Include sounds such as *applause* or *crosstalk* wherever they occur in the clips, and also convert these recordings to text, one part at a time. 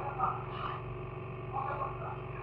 Thank you.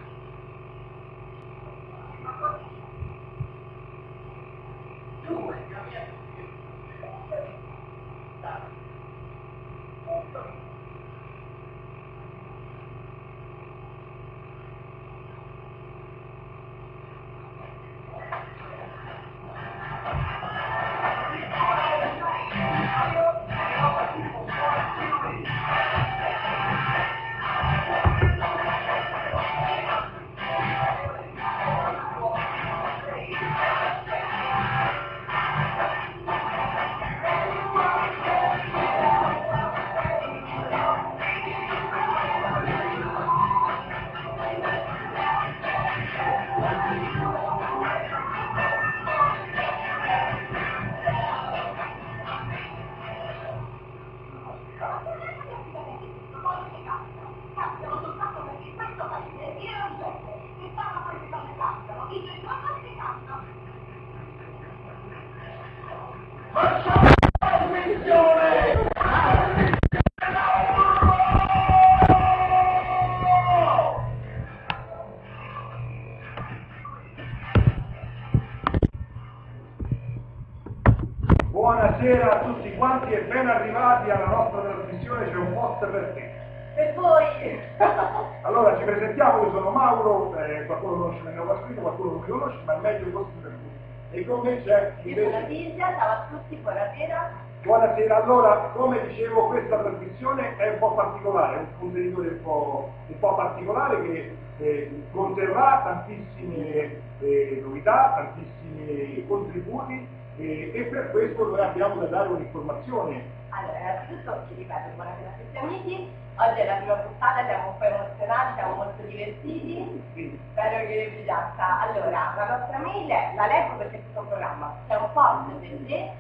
E con me c'è invece... Ciao a tutti, buonasera. Buonasera, allora come dicevo questa trasmissione è un po' particolare, è un contenitore un po', un po' particolare che eh, conterrà tantissime eh, novità, tantissimi contributi e per questo noi abbiamo da dare un'informazione. Allora, innanzitutto ci ripeto, buonasera a tutti amici. Oggi è la prima puntata, siamo un po' emozionati, siamo molto divertiti. Sì, Spero che vi piaccia. Allora, la nostra mail è, la leggo perché è tutto un programma. C'è un post per te,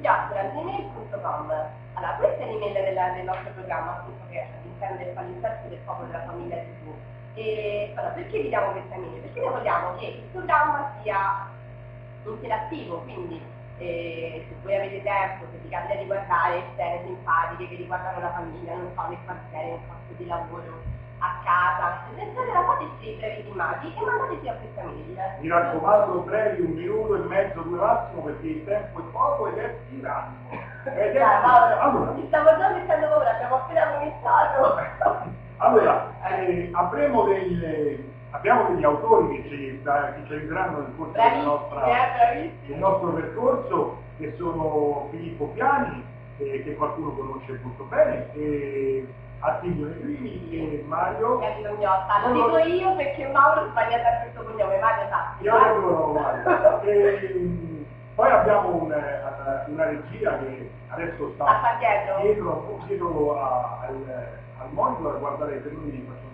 chiocciolagmail.com. Allora, questa è l'email della- del nostro programma, appunto, che è all'interno del palinsesto del popolo della famiglia TV. E allora, perché vi diamo questa mail? Perché noi vogliamo che il programma sia interattivo, quindi eh, se voi avete tempo, se vi capita di guardare scene simpatiche che riguardano la famiglia, non so, nel quartiere, nel posto di lavoro, a casa, eccetera, la fate scrivere filmati e mandateci a questa mail. mi raccomando brevi, un minuto e mezzo, due massimo, perché il tempo è poco ed è tiranno. *laughs* Ed è Dai, Mauro, allora, mi stavo già mettendo paura, abbiamo appena cominciato. Allora, eh, avremo dei, abbiamo degli autori che ci, che ci aiuteranno nel corso nostra, eh, del nostro percorso, che sono Filippo Piani, eh, che qualcuno conosce molto bene, e Attilio Negrini e Mario. E Antognotta, lo dico io perché Mauro ha sbagliato a questo cognome, Mario avevo Mario. *laughs* E, mm, poi abbiamo un, eh, una regia che adesso sta dietro? dietro, dietro a- al, al monitor a guardare se noi facciamo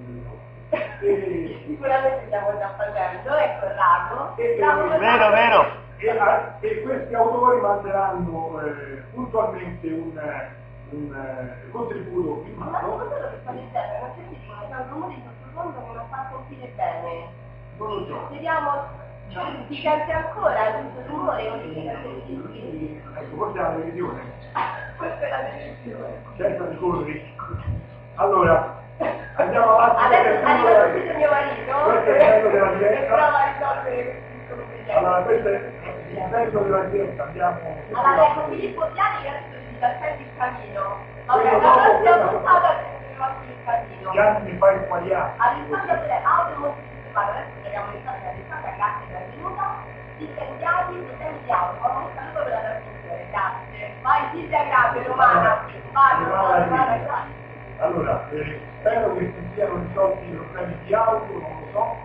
Sicuramente stiamo già facendo, è Corrado. E- Bravo, e- Vero, vero. e, a- e questi autori manderanno eh, puntualmente un, un eh, contributo Ma filmato. secondo me lo sta dicendo, non c'è nessuno, c'è un rumore in sottofondo che non fa sentire bene. Non lo so. Vediamo, ti sente ancora questo rumore o ti sente? Ecco, forse è la televisione. Questa *laughs* è la televisione. Senza ricorri. Allora, andiamo avanti. Adesso arriva subito mio marito Questo è il bello della prova a risolvere. Allora, questo è il bello della diretta. Andiamo. Allora, ecco, Filippo Piani che adesso ci sempre il camino. Vabbè, la prossima puntata il camino. Gianni mi fai sbagliare. Alessandro delle auto molto partecipato, adesso giochiamo Alessandro Alessandra, grazie per venuta. Stipendiati, di auto, un saluto per la trasmissione, grazie. Vai Silvia, grazie, Romana. Vai, Romana, grazie. Allora, eh, spero che si siano risolti i problemi di auto, non lo so.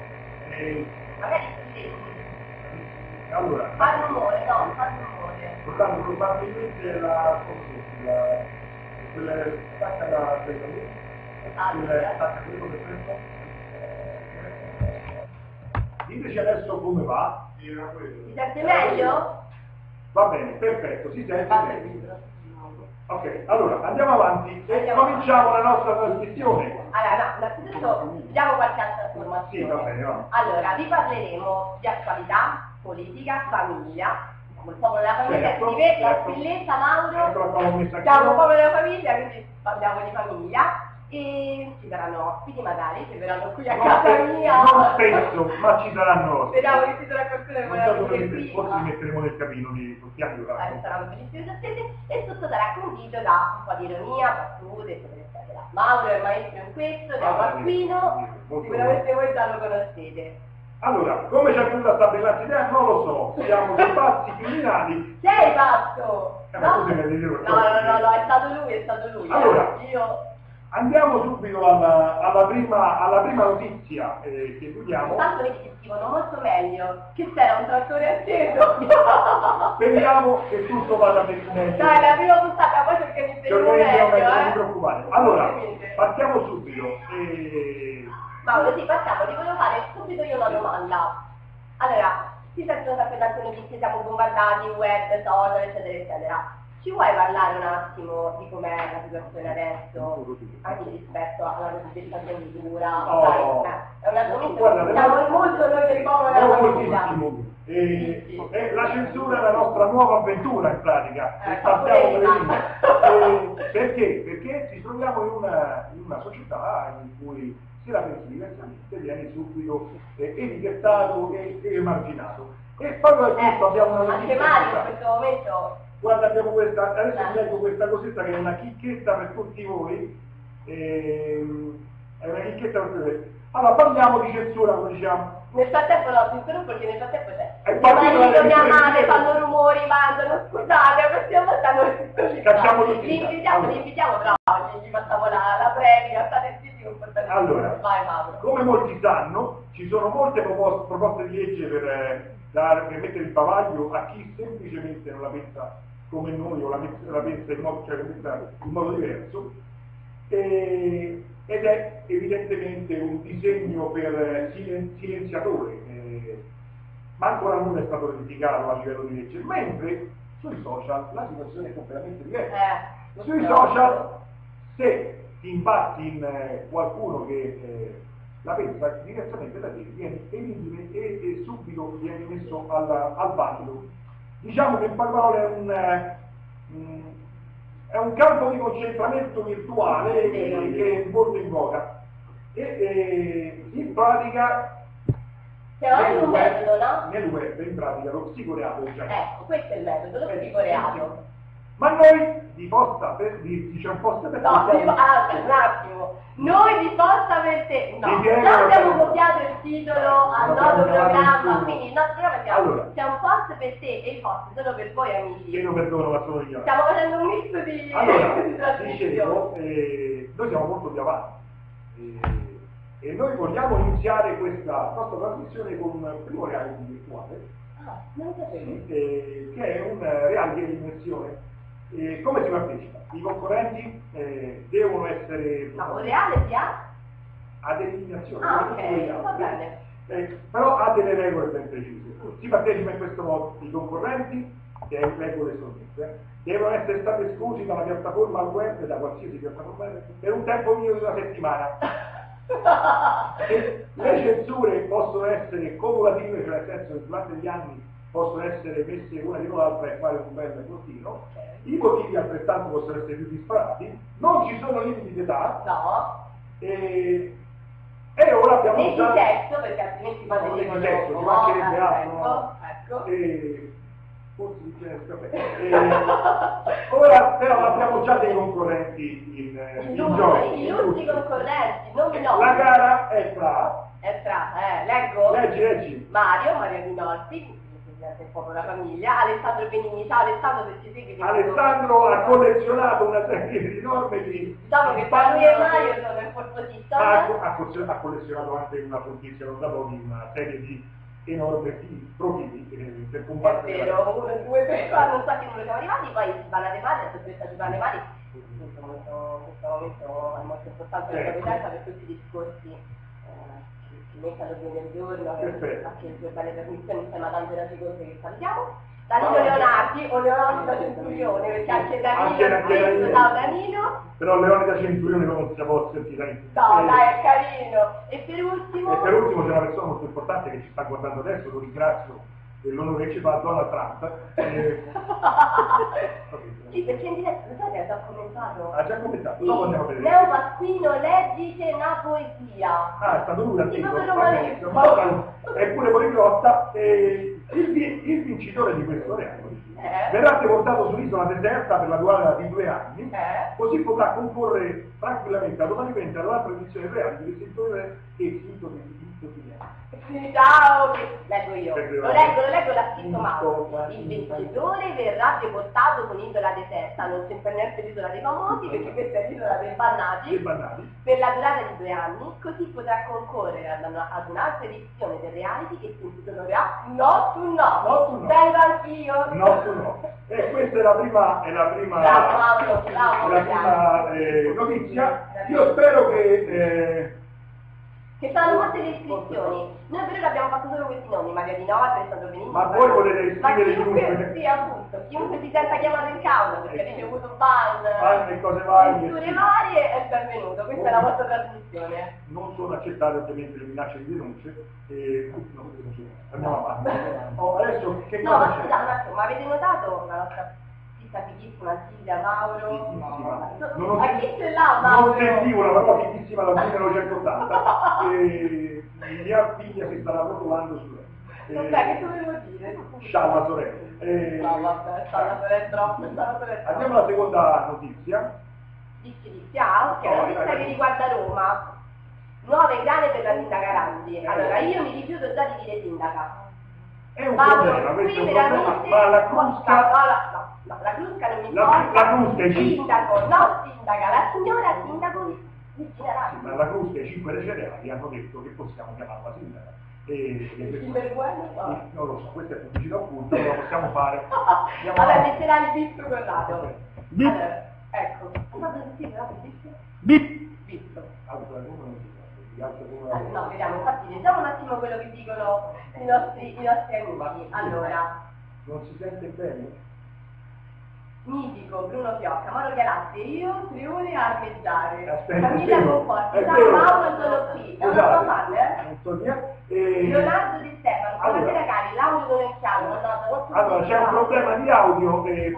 Eh, Magari sì, allora, fa rumore, no, fa rumore. portando probabilmente la si la quella stacca da quella lì. Quella stacca quello che prendo. Diteci adesso come va. Ti sente meglio? Va bene, perfetto, si sente libro. Ok, allora andiamo avanti e Andiamo cominciamo la nostra trasmissione. Allora, no, innanzitutto diamo qualche altra Sì, informazione. va bene, va. Allora, vi parleremo di attualità, politica, famiglia, siamo il popolo della famiglia, Certo, si vede la certo. spilletta la Mauro, stavo messa siamo il popolo della famiglia, quindi parliamo di famiglia. E ci saranno ospiti magari che verranno qui a casa mia. Non spesso, ma ci saranno *laughs* ospiti. Speriamo che ci sarà qualcuno che vorrà venire qui. Forse li metteremo nel capino di Soffiani. Eh, saranno bellissimi ospiti e tutto sarà condito da un po' di ironia, battute, eccetera, eccetera. Mauro è maestro in questo, da Ah, Marquino, molto sicuramente voi già lo conoscete. Allora, come ci è venuta sta bellante idea? Non lo so. Siamo dei pazzi criminali. Sei pazzo! Eh, delle no, no, no, no, è stato lui, è stato lui. Allora. Io Andiamo subito alla, alla prima, alla prima notizia eh, che vediamo. Tanto vedi che scrivono molto meglio che c'era un trattore acceso. *laughs* Speriamo che tutto vada benissimo. Dai, la prima puntata, poi Ci vedere organizziamo meglio, meglio, non ti eh. preoccupare. Allora, partiamo subito. Eh, Mauro, sì, partiamo, ti volevo fare subito io una domanda. Allora, si sentono sempre tante notizie, siamo bombardati, web, social, eccetera, eccetera. Ci vuoi parlare un attimo di com'è la situazione adesso, anche rispetto alla cosiddetta censura? Oh. Eh, è un argomento che siamo molto noi del popolo della non famiglia. moltissimo. Eh, eh, la censura è la nostra nuova avventura in pratica. Eh, E per. *laughs* Eh, perché? Perché ci troviamo in una, in una società in cui se la pensi diversamente viene subito eh, etichettato e, e emarginato. E per Eh, abbiamo una anche Mario in questo momento Guarda, abbiamo questa, adesso vi leggo questa cosetta che è una chicchetta per tutti voi. Ehm, è una chicchetta per tutti voi. Allora, parliamo di censura, come diciamo. Nel frattempo no, ti interrompo perché nel frattempo c'è. Poi marito, mia madre fanno rumori, mangiano, scusate, questa volta non Cacciamo tutti Li invitiamo, Allora. li invitiamo, bravo, gli, facciamo la, la predica, state zitti con portare Allora. Vai Mauro. Come molti sanno, ci sono molte proposte, proposte di legge per, eh, dare- per mettere il bavaglio a chi semplicemente non la pensa come noi o la, pensa- la pensa in modo, cioè, in modo diverso. E- ed è evidentemente un disegno per silen- silenziatore, eh, ma ancora non è stato verificato a livello di legge, mentre sui social la situazione è completamente diversa. Eh, Sui social, se ti imbatti in eh, qualcuno che eh, la pensa diversamente da te, viene elimine e, e subito viene messo al, al bando. Diciamo che parole è un, eh, mm, è un campo di concentramento virtuale che, che è molto in voga. E, e in pratica nel web, metodo, no? nel web in pratica lo psicoreato è già Ecco, questo è il metodo, lo eh, psicoreato. Ma noi di posta per dirci c'è un posto per No, dire- io, ah, un attimo. Noi di posta per te. No, già abbiamo copiato il titolo al nostro abbiamo programma, quindi il nostro programma chiama Allora. C'è un post per te e il post solo per voi amici. Chiedo perdono, ma sono io. Stiamo facendo un mix di, Allora, *laughs* di dicevo, eh, noi siamo molto più avanti eh, e noi vogliamo iniziare questa nostra trasmissione con un primo reality virtuale Ah, non sapevo. eh, che è un reality di immersione. Eh, come si partecipa? I concorrenti eh, devono essere Ma un reale si ha? ad eliminazione, Ah, ok, va bene. Eh, però ha delle regole ben precise. Si partecipa in questo modo, i concorrenti, che è regole sommesse, devono essere stati esclusi dalla piattaforma web, da qualsiasi piattaforma web, per un tempo minimo di una settimana. *laughs* Le censure possono essere cumulative, cioè nel senso che durante gli anni possono essere messe una dietro l'altra e fare un bel continuo. I motivi altrettanto possono essere più disparati, non ci sono limiti d'età No, e, e ora abbiamo né di già... sesso, perché altrimenti ti né di dopo, ci mancherebbe altro? Ecco, ecco. E, forse di. E, ora però abbiamo già dei concorrenti in, eh, in gioco. Illustri, illustri concorrenti, non no. La gara è tra, È tra, eh, leggo. leggi, leggi, Mario, Mario presidente del popolo della famiglia, Alessandro Benigni, ciao Alessandro se ci segui. Alessandro ha collezionato una serie di norme di... Diciamo che lui e Mario sono in pole position. ha, ha collezionato- ha collezionato anche una fortizia non da pochi, una serie di enormi fili, profili eh, per È combattere vero, uno, due, quattro, non so che numero siamo arrivati, poi alle mani, la sottopresa si va alle mani. Questo momento, è molto importante per la comunità per questi discorsi eh, che mettano più nel giorno, Perfetto. anche le belle trasmissioni insieme ad Angela Gigosi che salutiamo. Danilo Leonardi o Leonardo da Centurione, perché anche Danilo da Danilo. Però Leone da Centurione non si può sentire. No, Eh, dai, è carino. E per ultimo... E per ultimo c'è una persona molto importante che ci sta guardando adesso, lo ringrazio l'onore che ci fa Donald Trump. Eh, *laughs* sì, perché in diretta, lo sai che ha già commentato? ha già commentato, Sì, dopo andiamo a vedere. Leo Pasquino, leggice una poesia. Ah, è stato lui Sì, l'antico. proprio va romanista. bene, ma- È pure poliglotta. E il, il vincitore di questo reato Eh? verrà deportato sull'isola deserta per la durata di due anni, Eh? così potrà concorrere tranquillamente automaticamente all'altra edizione del reality che si intitola ciao, leggo io. Lo leggo, lo leggo, l'ha scritto Mauro. Il vincitore verrà deportato con Isola deserta, non c'entra niente l'isola dei famosi perché questa è l'isola dei bannati, per la durata di due anni, così potrà concorrere ad, una- ad un'altra edizione del reality che si intitolerà No tu no. No tu no. Vengo anch'io. No, tu no. E questa è la prima, è la prima, Bravo Mauro, bravo. la prima eh, notizia. Io spero che eh, Che saranno molte le iscrizioni. Noi per ora abbiamo fatto solo questi nomi, Maria Di Nova, Alessandro Benigni. Ma voi volete iscrivere chiunque, sì, appunto, chiunque si senta chiamato in causa perché ha ricevuto ban, Ban e cose varie. varie, è benvenuto. Questa è la vostra trasmissione. non sono accettate ovviamente le minacce di denunce. E, no, andiamo avanti. *laughs* Oh, adesso che No, ma scusa un attimo, ma avete notato la nostra pista fighissima Silvia Mauro? No, ho- Ma chi ce l'ha Mauro? Non sentivo la parola fighissima dal 1980 *laughs* e mia figlia si starà rotolando su lei. Vabbè, che dovevo dire? Ciao la sorella. Eh, No, vabbè, sta la sorella troppo. Andiamo alla seconda notizia. Dici, ah ok, una notizia che riguarda Roma. Nuove gare per la sindaca Randi. Allora, io mi rifiuto già di dire sindaca. È un Vado problema, qui veramente... ma la No, crusca... no, la crusca non mi La- importa. la crusca è. Sindaco, no sindaca, la signora sindaco di Cristina Ma la Crusca e i cinque dei cereali hanno detto che possiamo chiamarla sindaca. E, e- Sinvergogna, no. non lo so, questa è pubblicità occulta, la possiamo fare. Andiamo *laughs* Vabbè, metterà il bip cordato. Ok. Bip. Allora, ecco. Fatto sì, però bip? Bip. Bip. Come non si No, vediamo, infatti leggiamo un attimo quello che dicono i nostri, i nostri amici. Allora, Non si sente bene? Mitico, Bruno Fiocca, Mauro Galazzi, io, Trione a armeggiare. Aspetta, Camilla Conforti, vero. Mauro, sono qui. Eh? non so niente. E- Leonardo Di Stefano, Allora. buonasera cari, l'audio non è chiaro, Allora, c'è un problema di audio e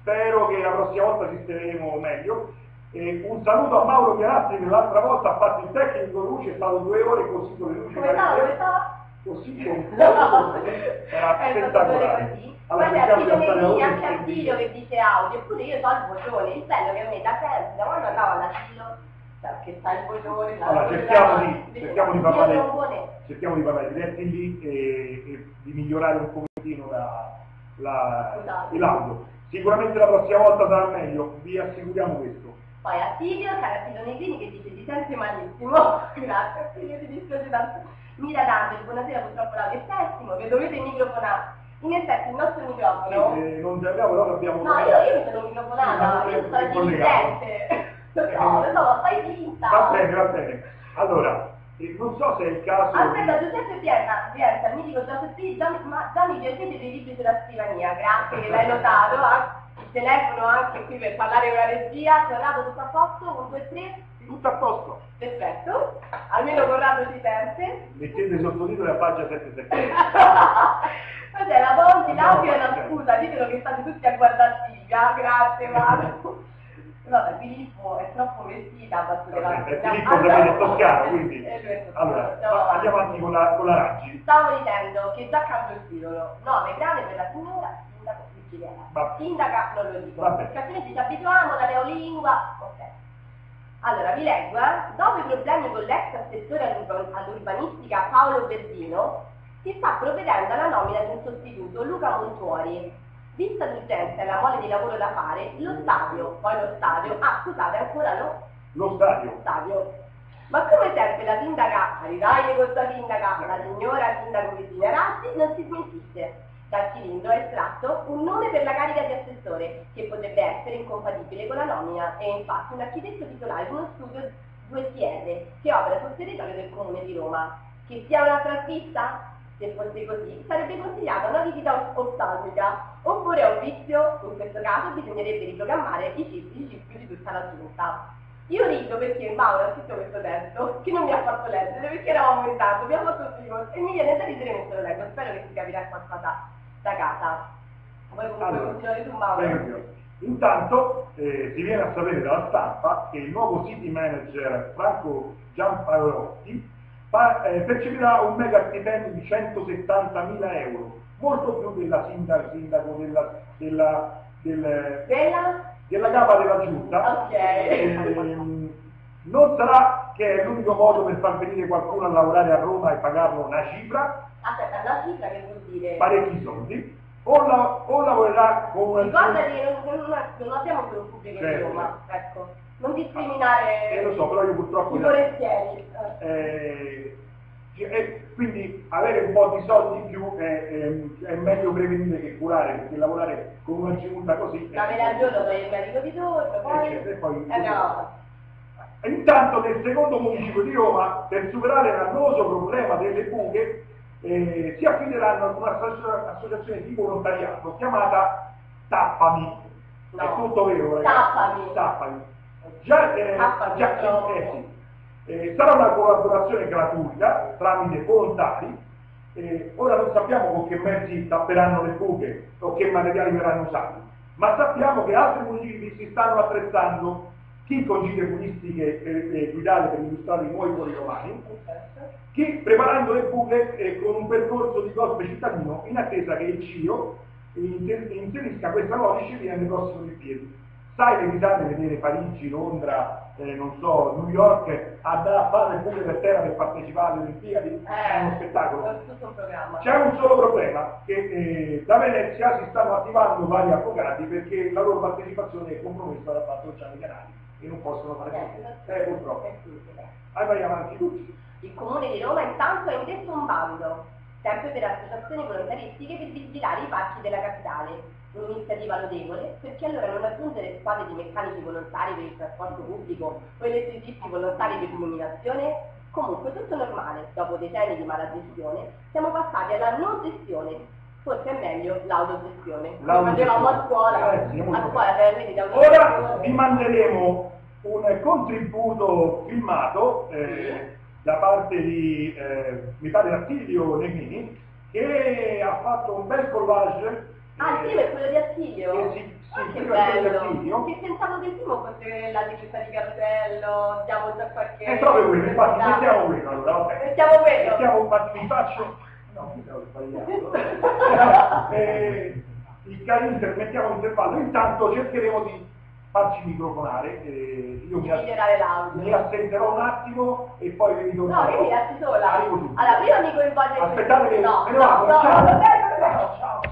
spero che la prossima volta sistemeremo meglio. E un saluto a Mauro Chiarazzi che l'altra volta ha fatto il tecnico luce, è stato due ore così con le luci Come stava, come stava? Così fuoco, *laughs* era spettacolare. Allora, Guarda, di Menini, voce anche e Attilio che dice audio, eppure io so il vocione, il bello che a me da sempre, da quando andavo cioè, che sta il vocione, Allora, cerchiamo di- cerchiamo di parlare- cerchiamo di parlare diretti lì e, e di migliorare un pochettino Scusate. l'audio. Sicuramente la prossima volta sarà meglio, vi assicuriamo questo. Poi Attilio, caro Attilio Negrini che dice ti senti malissimo, *laughs* grazie Attilio, ti dispiace tanto. Mira Dante, buonasera, purtroppo l'audio è pessimo, che dovete microfonare. In effetti il nostro microfono... Eh, non ci abbiamo, però abbiamo... No, io, io mi sono microfonata, io sono dirigente. No, lo so, ma fai finta. Va bene, va bene. Allora, eh, non so se è il caso... Aspetta, Giuseppe Pienza, Pienza, il mitico Giuseppe, Gianni, ma Gianni piacete dei libri sulla scrivania, grazie che *laughs* l'hai notato, eh. il telefono anche qui per parlare con la regia, Corrado tutto a posto, 1, 2, 3, Tutto a posto. perfetto, almeno Corrado ci sente. Mettete sottotitoli a pagina 77. Cos'è *laughs* la No, l'audio è una scusa, ditelo che state tutti a guardare Silvia, grazie Mario. *laughs* Vabbè, Filippo è troppo vestita, battuto la Vabbè, Andiamo- Filippo è toscano, quindi... Eh, lui è toscano. Allora, Andiamo va- avanti. con la, con la Raggi. Stavo dicendo che già cambio il titolo. Nove grane per la signora sindaco. Va- Sindaca non lo dico. Vabbè. Perché ci abituiamo, la neolingua. Ok. Allora, vi leggo, eh. Dopo i problemi con l'ex assessore all'urba- all'urbanistica Paolo Verdino, si sta provvedendo alla nomina di un sostituto, Luca Montuori. Vista l'urgenza e la mole di lavoro da fare, lo stadio, poi lo stadio, ah scusate ancora no, Lo stadio. stadio. Ma come sempre la sindaca, arrivai con questa sindaca, la signora sindaco Cristina Rassi, non si smentisce. Dal cilindro è estratto un nome per la carica di assessore, che potrebbe essere incompatibile con la nomina, e infatti un architetto titolare di uno studio 2CR, che opera sul territorio del comune di Roma. Che sia una trattista? Se fosse così, sarebbe consigliata una visita oftalmica, oppure a un vizio, in questo caso bisognerebbe riprogrammare i cicli di tutta la giunta. Io rido perché Mauro ha scritto questo testo che non mi ha fatto leggere perché eravamo in tanto, abbiamo fatto il primo e mi viene da ridere mentre lo leggo, spero che si capirà qualcosa da casa. Comunque Allora, continuare tu Mauro? Intanto eh, si viene a sapere dalla stampa che il nuovo city manager Franco Giamparotti eh, percepirà un mega stipendio di 170.000 euro, molto più della sindaco, sindaco della, della, del- Bella? della capa della giunta. Ok. Ehm, non sarà che è l'unico modo per far venire qualcuno a lavorare a Roma e pagarlo una cifra, Aspetta, parecchi soldi, o, la- o lavorerà con una Ricordati che non, non, non abbiamo più un pubblico di Certo. Roma, ecco. Non discriminare Eh, lo so, però io purtroppo... i forestieri. Eh, e quindi avere un po' di soldi in più è, è- è meglio prevenire che curare, perché lavorare con una giunta così... La metà al giorno poi il medico di turno, poi... Eccetera, poi- Eh no. Intanto nel secondo municipio di Roma, per superare l'annoso problema delle buche, eh, si affideranno ad un'associazione di volontariato chiamata Tappami. È No. tutto vero, ragazzi. Tappami. Tappami. Già, eh, Tappami, già- eh, sì. Eh, sarà una collaborazione gratuita tramite volontari. Eh, ora non sappiamo con che mezzi tapperanno le buche o che materiali verranno usati, ma sappiamo che altri municipi si stanno attrezzando, chi con gite turistiche eh, eh, guidate per illustrare i nuovi poligomani, chi preparando le buche eh, con un percorso di golf cittadino in attesa che il CIO inserisca questa nuova disciplina nei prossimi Olimpiadi. Sai le risate vedere Parigi, Londra, eh, non so, New York a fare le buche per terra per partecipare alle Olimpiadi? è uno spettacolo. C'è un solo problema, che eh, da Venezia si stanno attivando vari avvocati perché la loro partecipazione è compromessa dal fatto che c'hanno i canali e non possono fare niente. Eh, purtroppo. Eh. Ah, vai avanti tutti. Il comune di Roma intanto ha indetto un bando, sempre per associazioni volontaristiche per vigilare i parchi della capitale. Un'iniziativa lodevole perché allora non aggiungere squadre di meccanici volontari per il trasporto pubblico o elettricisti volontari per l'illuminazione? Comunque tutto normale, dopo decenni di malagestione siamo passati alla non gestione. Forse è meglio l'autogestione. Facevamo a scuola. Eh, a scuola c'era quindi da Ora vi manderemo un contributo filmato eh, da parte di, eh, mi pare Attilio Neghini, che ha fatto un bel collage. Ah, il eh, primo è quello di Attilio? eh, sì, sì, Ah, il che bello! Che pensavo che il primo fosse la ricetta di cartello, diamo già qualche... È proprio quello, infatti Esatto. mettiamo quello allora, vabbè. Mettiamo quello. Mettiamo, ma vi faccio... No, mi ho sbagliato. *laughs* eh, il carinter, mettiamo l'intervallo, intanto cercheremo di farci microfonare, eh, io mi, mi assenterò un attimo e poi vi ritorno. No, che mi lasci sola? Allora, prima mi coinvolge... Aspettate che no, me ne no, vado, no, ciao. no, no, no, no. Ciao, ciao, ciao. E allora secondo me non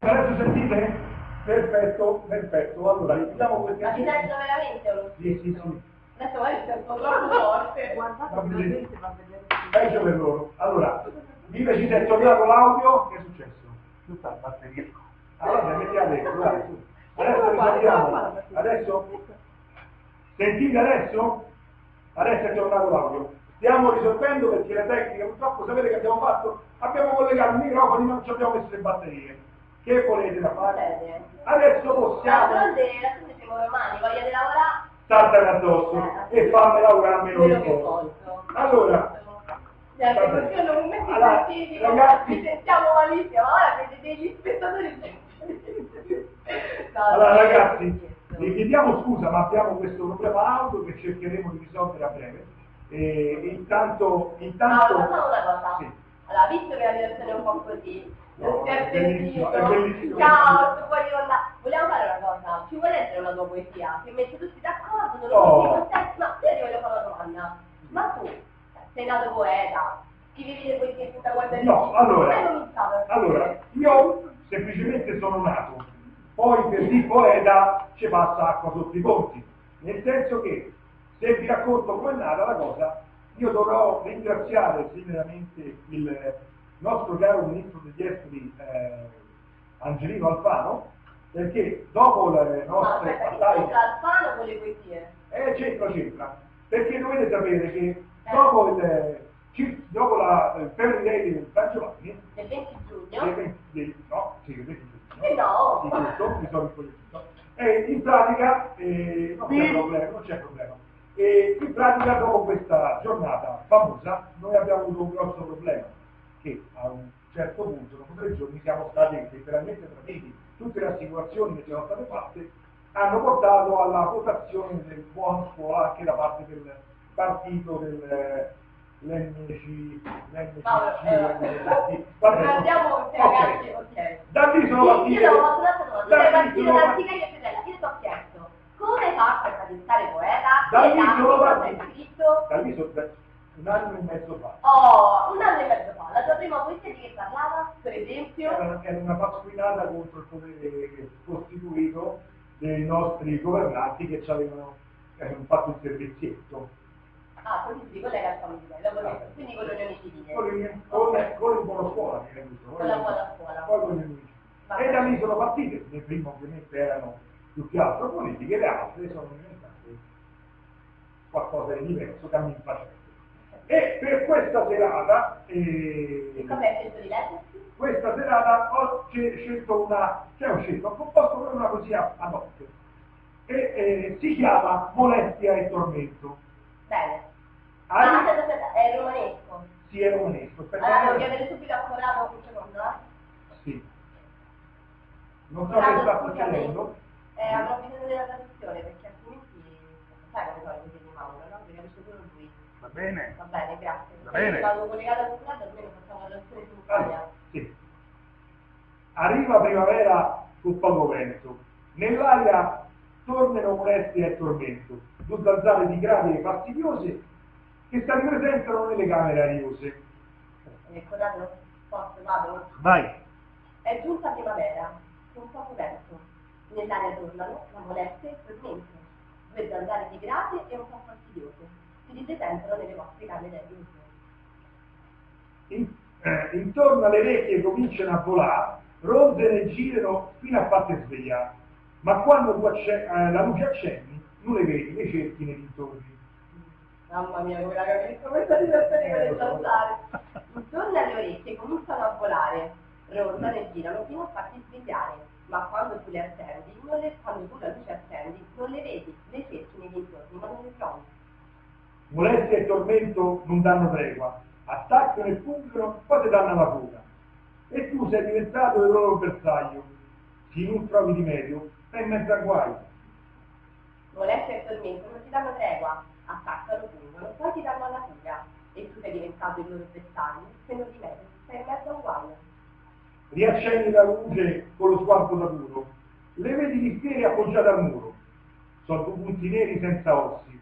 Adesso sentite? Perfetto, perfetto. Allora, vediamo questi Ma ti veramente o non Sì, sì, sì. Adesso magari sento troppo forte. *laughs* Guardate Va che bene. la gente va. Peggio per loro. Allora, invece ci è tornato l'audio, che è successo? Tutta la batteria. Allora, mettiamo dentro, dai, su. Adesso risolviamo. Adesso, sentite adesso? Adesso è tornato l'audio. Stiamo risolvendo perché le tecniche, purtroppo sapete che abbiamo fatto? Abbiamo collegato i microfoni ma non ci abbiamo messo le batterie. Che volete da fare? Succede. Adesso possiamo D'altronde, d'altronde siamo romani, voglia di lavorare. saltare addosso e farmi lavorare che po'. posso. Allora, perché non metti ragazzi- ci sentiamo malissimo, ora siete degli spettatori. No, Allora no, ragazzi, vi chiediamo scusa ma abbiamo questo problema audio che cercheremo di risolvere a breve. E intanto, No, intanto facciamo una cosa. Sì. Allora, visto che la situazione è un po' così, No, è è bellissimo, è bellissimo. caos, fuori onda, vogliamo fare una cosa, ci vuole essere una tua poesia, che mette tutti d'accordo, non lo no, io ti voglio fare una domanda, ma tu sei nato poeta, scrivevi le poesie senza guardare No, allora, come allora, io semplicemente sono nato, poi per di poeta ci passa acqua sotto i ponti, nel senso che se vi racconto com'è nata la cosa, io dovrò ringraziare severamente il nostro caro ministro degli esteri eh, Angelino Alfano, perché dopo le Ma nostre che battaglie... Alfano le poesie? Eh, c'entra, c'entra. Perché dovete sapere che dopo il, dopo la eh, Family Day del San Giovanni, Del 20 giugno? del 20 del- no, sì, del 20 Eh giugno, no! di tutto, mi sono riconosciuto. E in pratica, eh, non c'è problema, non c'è problema. E in pratica, dopo questa giornata famosa, noi abbiamo avuto un grosso problema, che a un certo punto, dopo tre giorni, siamo stati letteralmente traditi. Tutte le assicurazioni che ci sono state fatte hanno portato alla votazione del buon scuola anche da parte del partito del l'NC, l'NC, Paolo, eh, andiamo con questi ok. ragazzi, ok. Da lì sono partite. Io fare un'altra domanda, da partito sono partite- e Fedella, io ti ho chiesto, come hai fatto a diventare poeta? Da lì sono scritto? Da lì sono un anno e mezzo fa. Oh, un anno e mezzo fa, la tua prima poesia di che parlava, per esempio? Era, era una pasquinata contro il potere costituito dei nostri governanti che ci avevano avevano fatto il servizietto. Ah, così si collega al famiglia, Ah. quindi con l'unione civile. Con il, con, con il buono scuola che era questo, Con la buona scuola. Poi con il Va E da lì sono partite, le prime ovviamente erano più che altro politiche, le altre sono diventate qualcosa di diverso, cammin facendo. E per questa serata, eh, E come hai scelto di leggersi? questa serata ho sce- scelto una, cioè ho scelto, ho composto proprio una poesia ad hoc, e eh, si chiama Molestia e Tormento. Bene. Ah, Ah, aspetta, aspetta, è romanesco. Sì, ero onesto, aspetta, Allora, devo chiedere subito a Corrado un secondo, eh? sì. Non so che Corrado, sta scusami. succedendo. Eh, avrò bisogno della traduzione perché altrimenti sai come sono le cose di Mauro, no? Perché capisce solo lui. Va bene? Va bene, grazie. Va bene. Vado collegata al Corrado almeno facciamo la traduzione Ah, simultanea. sì. Arriva primavera sul poco vento, nell'aria tornano molestia e tormento, due zanzare di grave e fastidiose che si ripresentano nelle camere ariose. E Corrado, posso, vado? Vai! È giunta primavera, con poco vento. Nell'aria tornano la molestia e il tormento. Due zanzare di grave e un po' fastidiose. Si ripresentano nelle vostre camere. In- eh, intorno alle orecchie cominciano a volare, ronze ne girano fino a farti svegliare. Ma quando tu eh, la luce accendi, non le vedi, le cerchi nei dintorni. Mamma mia, come la capisco questa situazione lo so. zanzare. Intorno alle orecchie cominciano a volare, rondano e girano fino a farti svegliare, ma quando tu le accendi, le, quando tu la luce accendi, non le vedi, le cerchi nei dintorni, ma non le trovi. Molestia e tormento non danno tregua, attaccano e pungono, poi ti danno la fuga. E tu sei diventato il loro bersaglio. Se non trovi rimedio, stai in mezzo a guai. Molestia e tormento non ti danno tregua, attaccano, pungono, poi ti danno alla fuga, e tu sei diventato il loro bersaglio, se non rimedi, sei in mezzo a un guaio. Riaccendi la luce con lo sguardo da duro, le vedi di fiere appoggiate al muro. Sono punti neri senza ossi.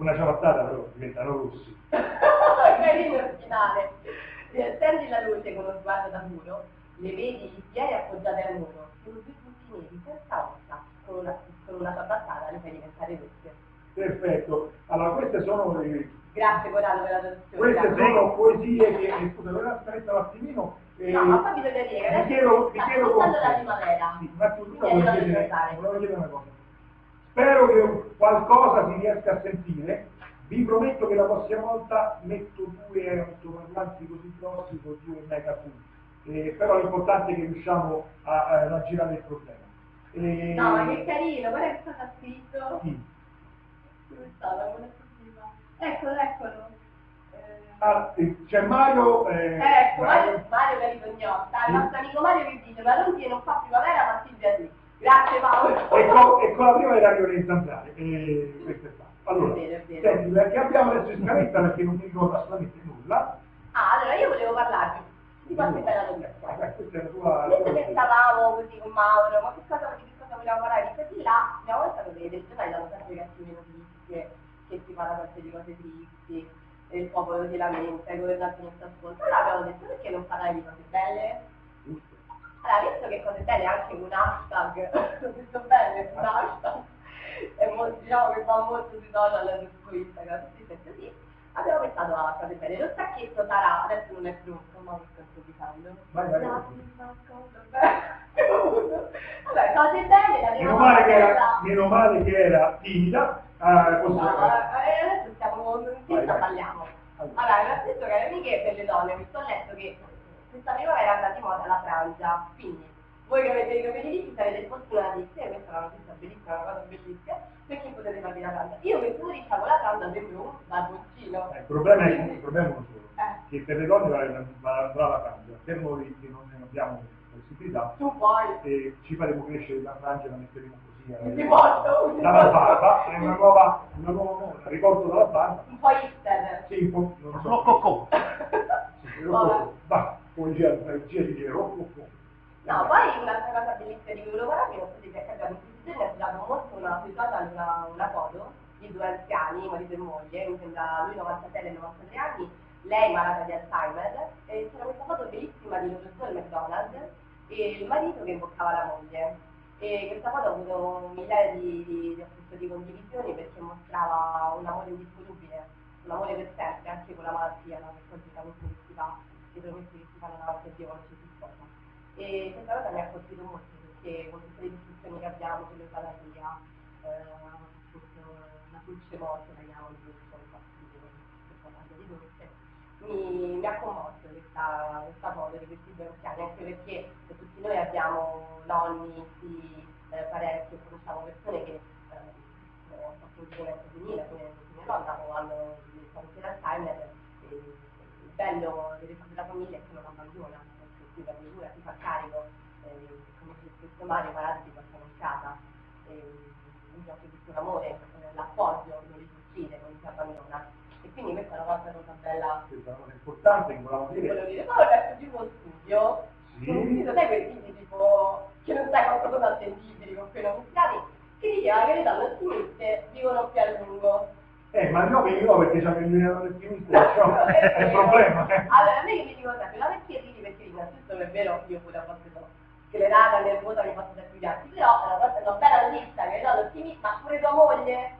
Una ciabattata però diventano rossi. *laughs* Carino il finale. Riaccendi la luce con lo sguardo da muro, le vedi ieri appoggiate al muro, sono due punti neri senza ossa, con una, con una ciabattata le fai diventare rosse. Perfetto. Allora, queste sono le... Grazie Corrado per la traduzione. Queste grazie. sono poesie che, eh, scusa, vorrei aspetta un attimino. eh, No, ma poi bisogna dire che vi adesso chiedo, vi sta chiedo conto. la primavera. Sì, un attimo, volevo chiedere una cosa. Spero che qualcosa si riesca a sentire. Vi prometto che la prossima volta metto due altoparlanti così grossi con due mega su. Eh, però l'importante è che riusciamo a, a raggirare il problema. Eh, No, ma che carino, guarda che cosa ha scritto. sì. Dove sta? Prima. Eccolo, eccolo. Eh, Ah, eh, c'è Mario. eh, Ecco, Mario, Mario Garibognotta, il nostro amico Mario che dice ma non non fa primavera ma Silvia sì. Grazie Paolo. e, con, e con la prima era Rione Zanzare. E questo è stato. Allora, È vero, è vero. senti, perché abbiamo adesso in scaletta perché non mi ricordo assolutamente nulla. Ah, allora io volevo parlarvi di qualche bella notizia. Ah, questa è la tua... Mentre pensavamo così con Mauro, ma che cosa, di che cosa vogliamo parlare? Di così là, una volta lo vede, il giornale danno sempre cattive notizie, che si parla sempre di cose tristi, e il popolo si lamenta, i governanti non si ascoltano. Allora abbiamo detto perché non parlare di cose belle? Allora, visto che cose belle è anche un hashtag, *laughs* detto bene, un hashtag, è molto, diciamo che fa molto sui social, su Instagram, tutti questi così, abbiamo pensato a cose belle. Lo stacchetto sarà, adesso non è pronto, ma lo sto improvvisando. Vai, vai. Bella. *laughs* Vabbè, cose belle, la prima Meno male, cosa che era, meno male che era timida. ah, No, eh, adesso stiamo, vai. parliamo. Allora. Allora, innanzitutto cari amiche per le donne, vi sto letto che questa primavera è andata in moda la frangia, quindi voi che avete i capelli lisci sarete fortunati, se questa è una notizia bellissima, una cosa bellissima, perché potete farvi la frangia. Io sono riccia con la frangia sembro un barboncino. Eh, il, problema è, il problema è solo, Eh. che per le donne va va- va- va la frangia, per noi che non ne abbiamo possibilità, Tu poi, e ci faremo crescere la frangia e la metteremo così eh, dalla dimostro. barba, è una nuova, una nuova ricordo dalla barba, un po' hipster. sì, un po', non so. Rococò. Sì, rococò. Va, come il di dire rococò. No, poi un'altra cosa bellissima di volevo parlare, non so se perché abbiamo in questi giorni molto una, social una, una foto di due anziani, marito e moglie, mi sembra lui 96 e 93 anni, lei malata di Alzheimer, e c'era questa foto bellissima di loro due al McDonald's e il marito che imboccava la moglie. E questa foto ha avuto migliaia di, di, di, di condivisioni perché mostrava un amore indissolubile, un amore per sempre, anche con la malattia, no? che poi solitamente che si fa, le promesse che si fanno davanti a Dio quando ci si sposa. E questa cosa mi ha colpito molto perché con tutte le discussioni che abbiamo sull'eutanasia, eh, la dolce morte, la chiamo di di mi, mi ha commosso questa, questa foto di questi due anziani, anche perché tutti noi abbiamo nonni, zii, eh, parenti, conosciamo persone che eh, hanno fatto un divento senile, come mia nonna, o hanno il parente d'Alzheimer, e bello delle cose della famiglia è che non abbandona, perché si prende cura, si fa carico, eh, come dice questo Mario, i malati si portano in casa, e, il gioco di questo amore, eh, l'appoggio, non li si uccide, non si abbandona. E quindi questa è una cosa, cosa bella Questa è una cosa importante che volevamo dire. volevo dire. Poi ho letto tipo uno studio, Sì. un studio, sai quei tipi tipo, che non sai quanto sono attendibili con quei notiziati, che diceva che le donne ottimiste vivono più a lungo. Eh, ma no, che no, perché c'è il livello ottimista, cioè, è il problema. eh. Allora, a me che mi dico sempre, la ridi, innanzitutto non è vero, io pure a volte sono sclerata, nervosa, mi faccio sempre i piatti, però è una, cosa- è una bella notizia che le donne ottimiste, ma pure tua moglie,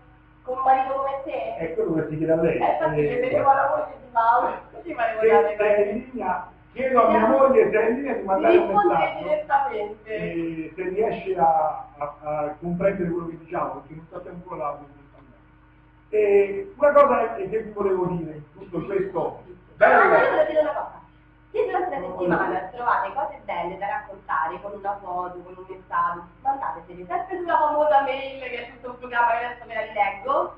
con un marito come te, È quello che si chiede a lei. eh, infatti Eh, chiederemo alla moglie di Mauro, così faremo se dare sei in linea, chiedo a mia moglie se è in linea di di mandare un messaggio direttamente. e se riesce a, a- a comprendere quello che diciamo, perché non sappiamo ancora andando. E una cosa che vi volevo dire tutto questo, No, no, io volevo dire una cosa. Se durante la settimana trovate cose belle da raccontare con una foto, con un messaggio, mandateceli sempre sulla famosa mail che è tutto un programma che adesso ve la rileggo.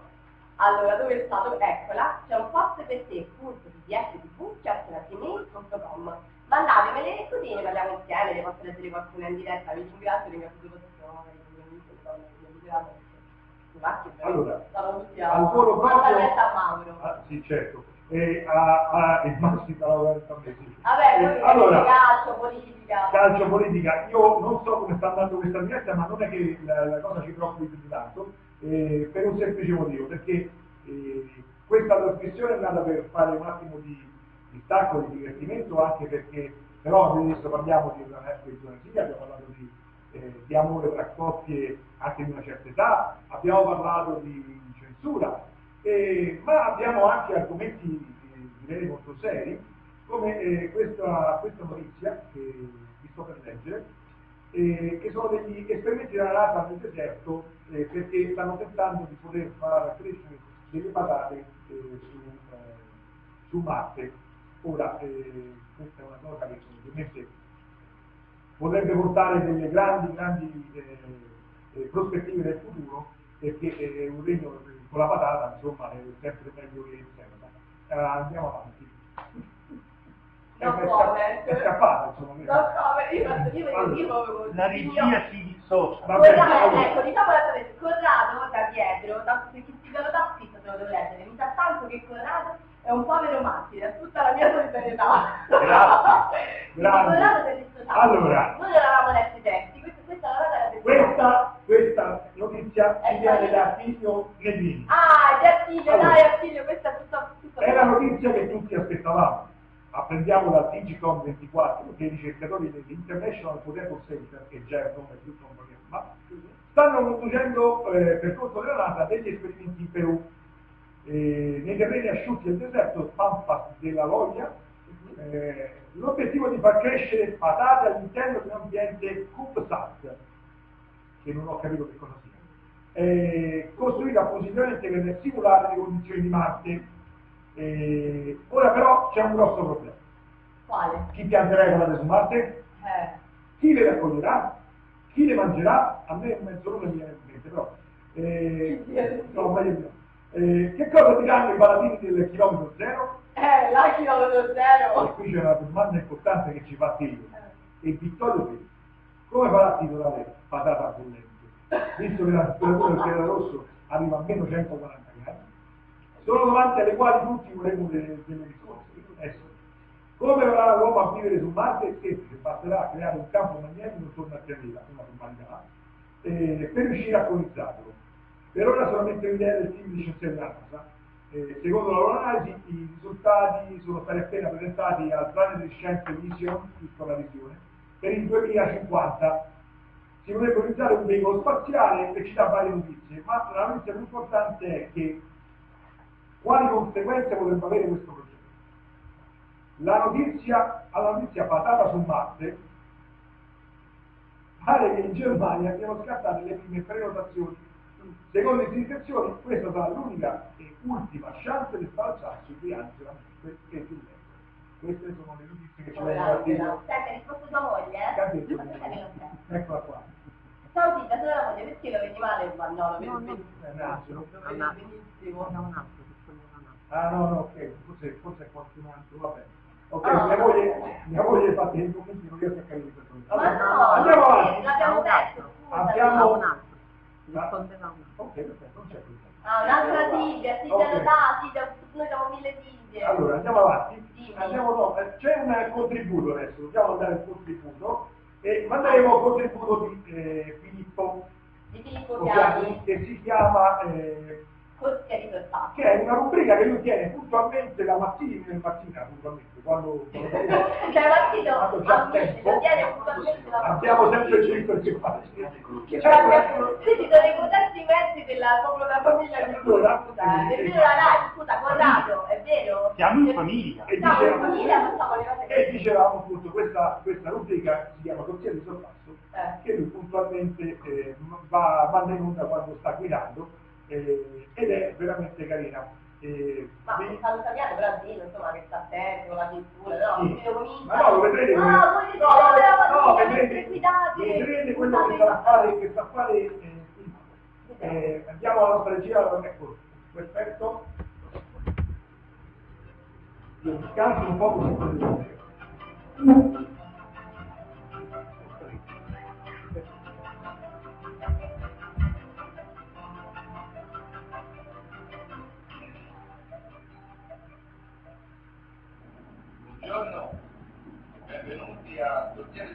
Allora, dove è stato? Eccola, c'è un post per te, punto pdftv.gmail.com Mandatemele così ne parliamo insieme, ne posso leggere qualcuna in diretta, vi ringrazio, ringrazio magari i miei Allora, al proprio- a Mauro. Ah, sì, certo. E a, a, il Massi stava guardando a me, sì. Vabbè, Eh, allora, calcio, politica. calcio politica, io non so come sta andando questa diretta, ma non è che la, la cosa ci preoccupi più di tanto, eh, per un semplice motivo, perché eh, questa trasmissione è nata per fare un attimo di, di stacco, di divertimento, anche perché però adesso parliamo di una eutanasia, abbiamo parlato di, eh, di amore tra coppie anche di una certa età, abbiamo parlato di censura, eh, ma abbiamo anche argomenti direi molto seri, come eh, questa, questa, notizia che vi sto per leggere, eh, che sono degli esperimenti della NASA nel deserto eh, perché stanno tentando di poter far crescere delle patate eh, su, eh, su, Marte. Ora, eh, questa è una cosa che ovviamente potrebbe portare delle grandi, grandi prospettive nel futuro, perché un regno con la patata insomma è sempre meglio che serva. Eh, andiamo avanti. No è, comment. è scappata insomma. No comment, io faccio io Allora, io La regia si dissocia. Va bene, Corrado, ecco, diciamo la Corrado da dietro, da, perché si vedo da scritto se lo devo leggere, mi sa tanto che Corrado è un povero martire, è tutta la mia solidarietà. Grazie. Grande. Corrado si è dissociato. Allora. Noi non avevamo letto i testi, questa, questa è la data Questa, questa notizia ci Ecco. viene da Artilio Nedini. Ah, di Attilio, Allora. dai Attilio, questa è tutta... tutta È la notizia che tutti aspettavamo. Apprendiamo da Digicom 24 che i ricercatori dell'International Potato Center, che già è il nome più un programma, stanno conducendo eh, per conto della NASA degli esperimenti in Perù. Eh, nei terreni asciutti del deserto Pampas della Loia, eh, l'obiettivo è di far crescere patate all'interno di un ambiente CubeSat, che non ho capito che cosa sia, eh, costruita appositamente per simulare le condizioni di Marte. Eh, ora però c'è un grosso problema. Quale? Chi pianterà le patate su Marte? Eh. Chi le raccoglierà? Chi le mangerà? A me mezz'ora mi viene in mente, però. Eh, no, meglio di no. Eh, che cosa diranno i paladini del chilometro zero? Eh, là chilometro E zero. qui c'è una domanda importante che ci fa Teo. E Vittorio Teo, come farà a titolare patata bollente? Visto che la temperatura del Piano Rosso arriva a meno 140 gradi? Sono domande alle quali tutti vorremmo delle, delle risposte. Adesso, come verrà l'uomo a vivere su Marte? È semplice, basterà creare un campo magnetico intorno al pianeta, una formalità, eh, per riuscire a colonizzarlo. Per ora solamente un'idea del team di scienziati della NASA. Eh, secondo la loro analisi i risultati sono stati appena presentati al Planetary Science Vision, piccola visione, per il 2050. Si potrebbe utilizzare un veicolo spaziale e ci dà varie notizie, ma la notizia più importante è che quali conseguenze potrebbe avere questo progetto. La notizia, alla notizia patata su Marte, pare che in Germania siano scattate le prime prenotazioni. Secondo le indicazioni, questa sarà l'unica e ultima chance di sbalciarsi qui anzi la Marte e più lento. Queste sono le notizie che ci vengono da dire. Senti, hai risposto tua moglie, eh? sei? Eccola qua. Ciao Tita, sono la moglie, perché lo vedi male? Ma no, lo vedo No, no. benissimo. Eh, no? Benissimo. Era un altro che voleva un altro. Ah no, no, ok, forse, forse è qualcun altro, va bene. Ok, Ah. mia moglie, mia moglie ha fatto i commenti, non riesco a capire questo. Ma Allora, no, andiamo avanti. l'abbiamo detto, scusa. Abbiamo- un altro. Rispondeva un altro. Ok, perfetto, non c'è problema. Ah, un'altra Silvia, Silvia Ok. lo dà, Silvia, noi siamo mille Silvie. Allora, andiamo avanti. Andiamo, no, eh, c'è un contributo adesso, dobbiamo mandare il contributo e manderemo il contributo di eh, Filippo Di Filippo Piani, che si chiama eh. Che è una rubrica che lui tiene puntualmente la mattina, mattina puntualmente, quando, *laughs* quando Cioè, quando c'è tempo, la abbiamo sempre il diritto di fare. Sì, ci sono i mezzi della proprio della famiglia di Allora, è vero la scusa, Corrado, è vero? Siamo in famiglia. E in dicevamo- famiglia, E dicevamo appunto questa, questa rubrica si chiama Consiglio di sorpasso Eh. che lui puntualmente eh, va mantenuta quando sta guidando eh, ed è veramente carina. Eh, Ma vi- stanno però dillo, insomma, che sta con la cintura, no? Sì. Ma no, lo vedrete come- Ah, voi no, no, no, vedrete, vedrete quello che sta a fare, che sta a fare eh. Eh, andiamo alla nostra regia, ecco, perfetto. Io mi scanso un po' così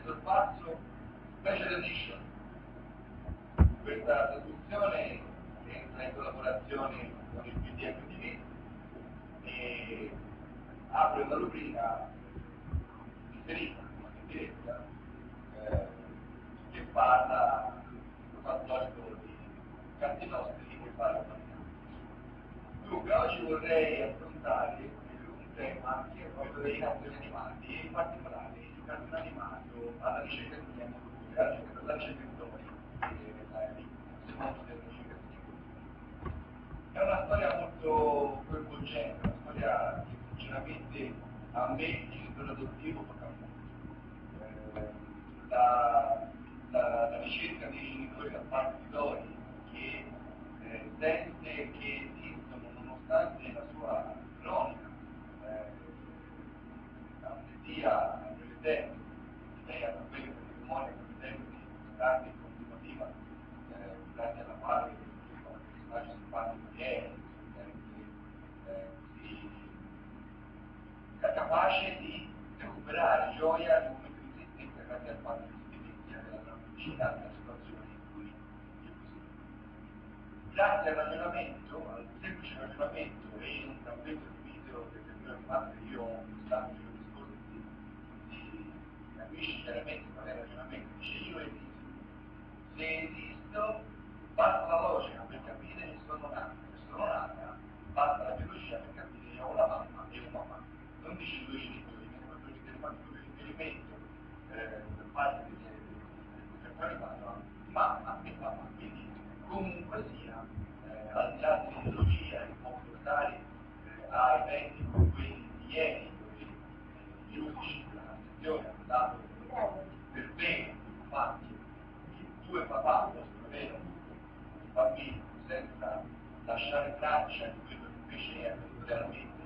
sul Spazio Special Edition. Questa trasmissione entra in collaborazione con il PDFTV e apre una rubrica differita, tedesca eh, che parla cattolico di tanti nostri che parla italiano. Dunque, oggi vorrei affrontare un tema che è quello dei cartoni animati e in particolare il cartone animato alla ricerca di Guglielmo Cultura, per la Cementori, che è il secondo della ricerca di. È una storia molto coinvolgente, una storia che sinceramente a me, il genitore adottivo, tocca molto. Eh, la, la, la ricerca dei genitori da parte di Dori che eh, sente che esistono nonostante la sua cronica eh, amnesia tempi, lei ha una memoria nelle tempi stati in continuativa, eh, grazie alla quale il personaggio simpatico di è, si è capace di recuperare gioia nel momento di tristezza grazie al fatto che si evidenzia della drammaticità della situazione in cui è così. Grazie al ragionamento, al semplice ragionamento e un campetto di video del mio animato che io ho vistato i giorni scorsi, si capisce chiaramente qual è il ragionamento, dice io esisto. Se esisto, basta la logica per capire che sono nata, se sono nata, basta la biologia per capire che ho una mamma e un papà. Non dice viene proprio fatto riferimento eh, da parte del animato mamma e papà. Quindi comunque sia, eh, al di là dell'ideologia che può portare eh, a eventi come quelli di ieri, dove eh, i giudici della Cassazione hanno dato per bene il fatto che possono avere un bambino senza lasciare traccia di quello che invece è veramente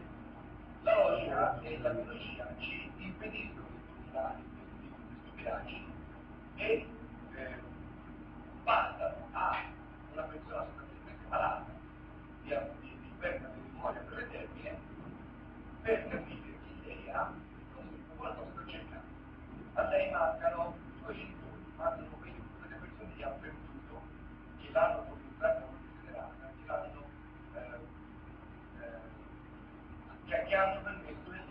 la logica e la biologia ci impediscono di tipo di stupidaggini e eh, a una persona sostanzialmente malata di, di, di perdita di memoria per termine per capire chi lei ha e cosa sta cercando. A lei mancano due genitori, mancano quelle, quelle persone che ha perduto, che l'hanno portata considerata, l'hanno eh, eh, che, che hanno permesso lei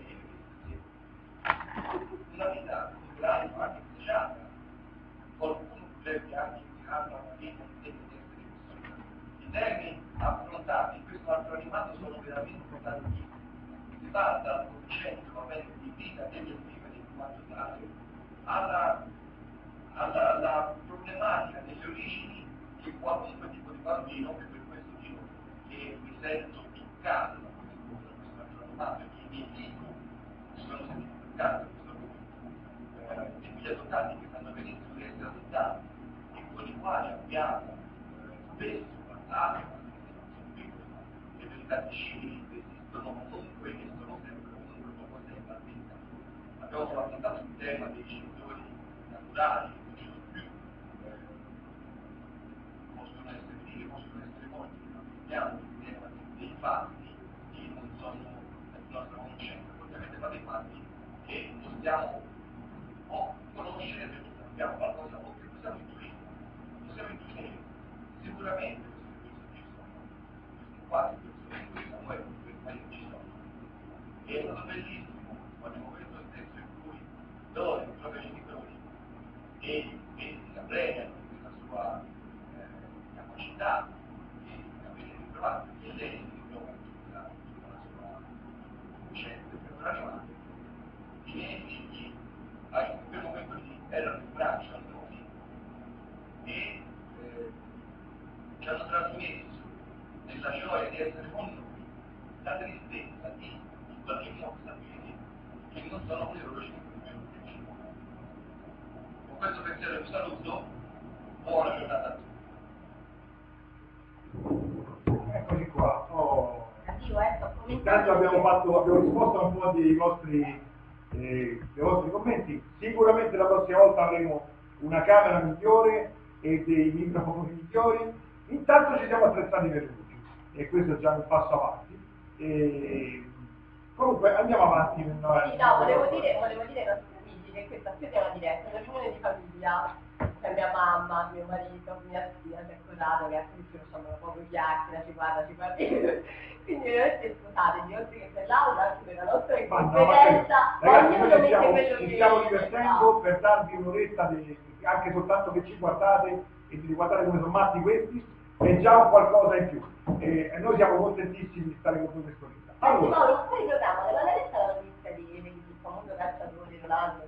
una vita grande, ma anche speciale. Qualcuno potrebbe anche tirarla una vita di tempo di essere. I temi affrontati in questo altro animato sono veramente tantissimi. Si va dal concetto di vita degli animali in quanto tale alla, alla, alla problematica che qualunque tipo di bambino, che per questo dico che mi sento toccato da animato e che i miei figli si sono sentiti toccati da questo argomento, eh, figli adottati che sanno benissimo di essere adottati e con i quali abbiamo eh, spesso parlato, le verità civili esistono comunque e sono sempre comunque qualcosa di vita. Abbiamo affrontato il tema dei genitori naturali, che non ci sono più, eh, possono essere vivi, possono essere morti, ma abbiamo il tema dei fatti che non sono nella nostra conoscenza, ovviamente ma dei fatti che possiamo o conoscere perché abbiamo qualcosa o che possiamo intuire. Possiamo intuire sicuramente queste persone ci sono, queste quattro persone in cui Samuele per me ci sono. E è stato bellissimo quando nel momento stesso in cui loro, i propri genitori, e questi la premiano di questa sua eh, capacità di avere ritrovato che lei si ritrova tutta, tutta la sua coscienza per animale, i miei figli a in quel momento lì erano in braccio a noi e eh, ci hanno trasmesso nella gioia di essere con noi la tristezza di in qualche modo sapere che non sono le loro genitori pensiero vi saluto buona giornata a tutti Eccoci qua. Oh. Ecco, Intanto abbiamo, fatto, abbiamo risposto a un po' dei vostri, eh, dei vostri commenti. Sicuramente la prossima volta avremo una camera migliore e dei microfoni migliori. Intanto ci siamo attrezzati per luci e questo è già un passo avanti. E, comunque andiamo avanti. Sì, no, volevo dire, volevo dire che questa più che una diretta, è una riunione di famiglia, sempre mia mamma, mio marito, mia zia, si è accordato che anche ci facciamo proprio chiacchiera, ci guarda, ci guarda. Quindi veramente scusate, di oltre che per l'aula, anche per la nostra no, conferenza, ragazzi, ognuno noi ci mette stiamo, quello ci che stiamo che divertendo per darvi un'oretta, anche soltanto che ci guardate e di guardare come sono matti questi, è già un qualcosa in più. E, e noi siamo contentissimi di stare con voi quest'oretta. Senti Allora, Mauro, fuori programma, nella lista la notizia di, famoso calciatore Ronaldo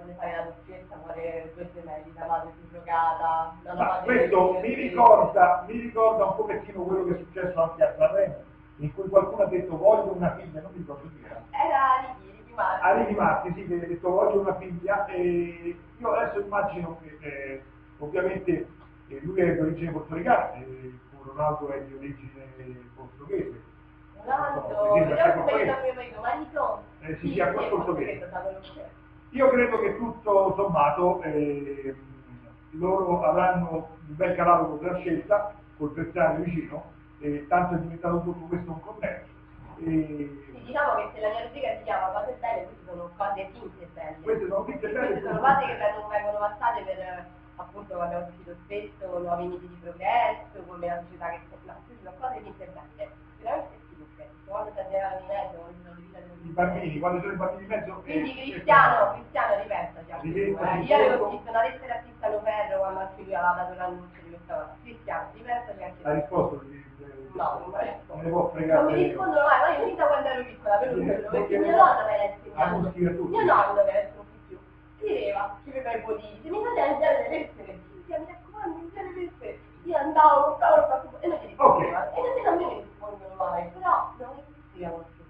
vuole fare la doppietta, vuole due gemelli, la madre surrogata, la ma madre questo mi ricorda, mi ricorda un pochettino quello che è successo anche a Sanremo, in cui qualcuno ha detto voglio una figlia, non mi ricordo chi era. Era Righi, Righi Marti. a Ricky Marti, sì, che ha detto voglio una figlia e io adesso immagino che eh, ovviamente eh, lui è di origine portoricana, e Ronaldo è di origine portoghese. Ronaldo, Sì, vediamo se poi- è mio marito, marito. Eh, sì, sì, quel è portoghese. Io credo che tutto sommato eh, loro avranno un bel catalogo della scelta col prezzario vicino, e tanto è diventato tutto questo un commercio. E Sì, diciamo che se la mia rubrica si chiama cose belle, queste sono cose finte belle. queste sono tutte belle. Queste sono cose che vengono, vengono passate per, eh, appunto, come abbiamo sentito spesso, nuovi miti di progresso, come la società che... Queste sono cose finte belle. Sicuramente di I bambini, quando sono i bambini in mezzo... Quindi eh, Cristiano, Cristiano anche tu, Ripensaci eh. Io avevo scritto una lettera a Cristiano Ferro quando anche lui aveva dato l'annuncio di questa cosa. Cristiano, ripensaci anche Ha tu. risposto di, No, non mi ha risposto. Non ne può fregare. Non mi rispondono mai, ma io fin da quando ero piccola, per Sì, quello, perché mio nonno me l'ha insegnato. Mio nonno adesso non c'è più, scriveva, scriveva i podini, mi faceva lettere, Cristian, mi raccomando, inviare le lettere. Io andavo, lo fatto, e non mi rispondeva. E nemmeno a me mi rispondono mai, però non scriviamo più.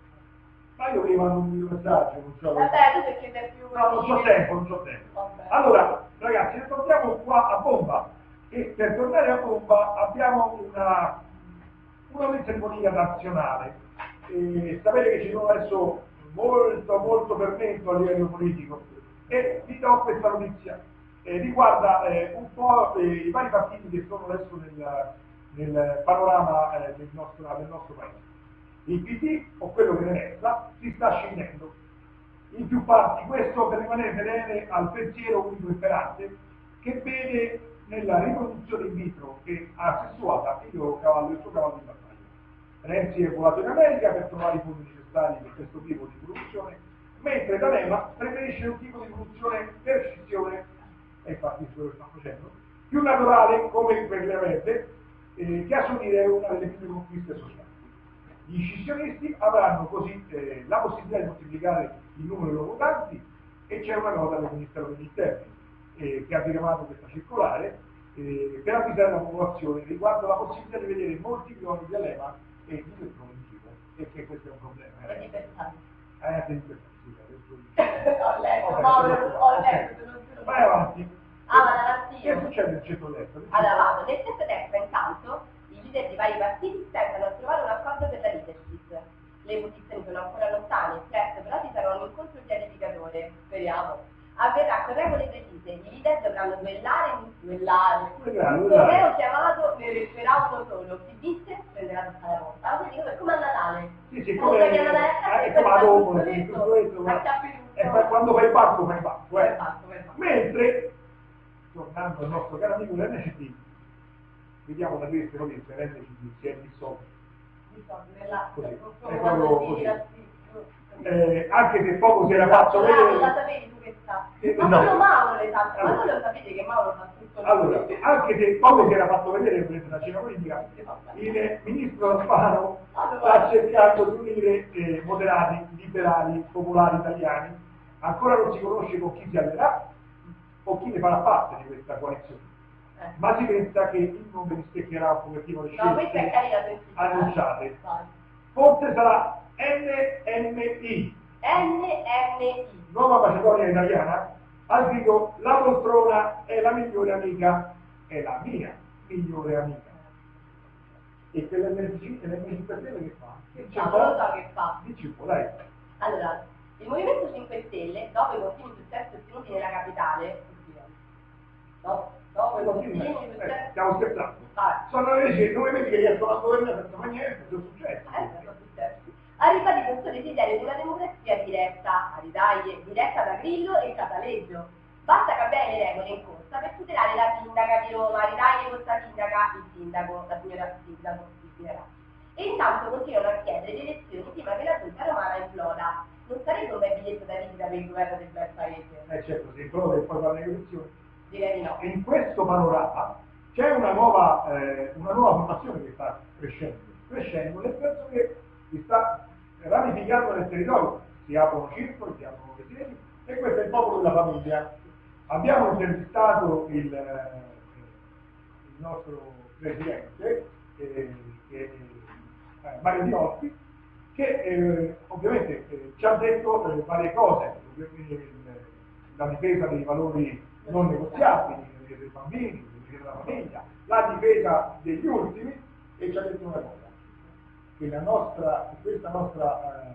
Ma io mi mando un messaggio, non so. Vabbè, tu perché sei più... No, non c'ho tempo, non c'ho tempo. Vabbè. Allora, ragazzi, torniamo qua a bomba. E per tornare a bomba abbiamo una, una ceremonia nazionale. E sapete che ci sono adesso molto, molto fermento a livello politico. E vi do questa notizia. Eh, riguarda eh, un po' i vari partiti che sono adesso nel, nel panorama eh, del, nostro, del nostro paese. Il PD, o quello che ne resta, si sta scendendo in più parti, questo per rimanere fedele al pensiero unico imperante che vede nella riproduzione in vitro che ha sessuata il suo cavallo di battaglia. Renzi è volato in America per trovare i fondi necessari per questo tipo di produzione, mentre D'Alema preferisce un tipo di produzione per scissione, e infatti quello che sta facendo, più naturale come avette, eh, che a suo dire è una delle prime conquiste sociali. Gli scissionisti avranno così eh, la possibilità di moltiplicare il numero dei loro votanti e c'è una nota del Ministero degli Interni eh, che ha diramato questa circolare eh, per avvisare la popolazione riguardo la possibilità di vedere molti cloni di Alema e di elettroni in giro e che questo è un problema. È Eh, eh, sì, adesso. *laughs* Ho letto, ho letto, lo giuro. Vai avanti. Ah, avanti io. Che succede nel centro-destra? Allora, vado. Nel stesso tempo, intanto, i leader di vari partiti tentano a trovare un accordo per la leadership. Le posizioni sono ancora lontane, presto però ci sarà un incontro chiarificatore, speriamo. Avverrà con regole precise, i leader dovranno duellare, duellare. Torneo chiamato ne resterà uno solo, chi vince prenderà tutta la volta. Allora dico è come a Natale. Sì, sì, Come a Natale eh, e come a dopo, tutto sì, detto, tutto detto, ma- acchiappi tutto. e poi quando fai il parco fai il parco, eh. Mentre, tornando al nostro caro amico l'NCT, vediamo da queste notizie, l'NCT si è dissolto. Mi so, nella- Così, è proprio si così. Eh, anche se poco si era fatto vedere. sapevi tu che sta? Eh, Ma no. solo Mauro le sa, ma voi lo sapete che Mauro fa tutto Allora, anche se poco si era fatto vedere durante la cena politica, il ministro Alfano sta cercando di unire eh, moderati, liberali, popolari italiani. Ancora non si conosce con chi si allerà o chi ne farà parte di questa coalizione. Eh. Ma si pensa che il nome rispecchierà un pochettino le No, scelte annunciate. Forse sarà NMI, NMI. Nuova Macedonia Italiana, al grido la poltrona è la migliore amica, è la mia migliore amica. E quell'MG e l'MG per che fa? Che fa, non lo so che fa. Dici un po', dai. Allora, il Movimento 5 Stelle, dopo i continui successi ottenuti nella capitale, oddio, no, dopo i continui Eh, stiamo scherzando. Ah, Sono invece i movimenti che riescono a governare senza fare niente, sono successi. Ha ribadito il suo desiderio di una democrazia diretta, a ridaglie, diretta da Grillo e Cataleggio. Basta cambiare le regole in corsa per tutelare la sindaca di Roma, ritagli questa sindaca, il sindaco, la signora sindaco, il sindaco. E intanto continuano a chiedere le elezioni prima che la giunta romana imploda. Non sarebbe un bel biglietto da visita per il governo del bel paese? Eh certo, se implode e poi va alle elezioni. Direi di no. In questo panorama c'è una nuova, eh, una nuova formazione che sta crescendo, crescendo nel senso che si sta ramificando nel territorio, si aprono circoli, si aprono sedi e questo è il popolo della famiglia. Abbiamo intervistato il, eh, il nostro presidente, eh, eh, Mario Diotti, che eh, ovviamente eh, ci ha detto varie cose, la difesa dei valori non negoziabili, la difesa dei bambini, la difesa della famiglia, la difesa degli ultimi e ci ha detto una cosa, che la nostra, questa nostra, eh,